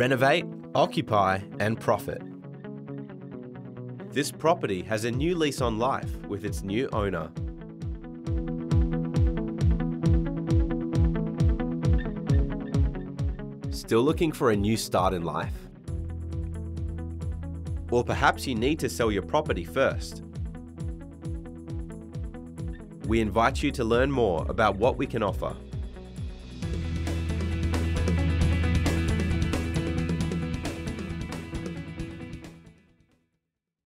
Renovate, occupy, and profit. This property has a new lease on life with its new owner. Still looking for a new start in life? Or perhaps you need to sell your property first. We invite you to learn more about what we can offer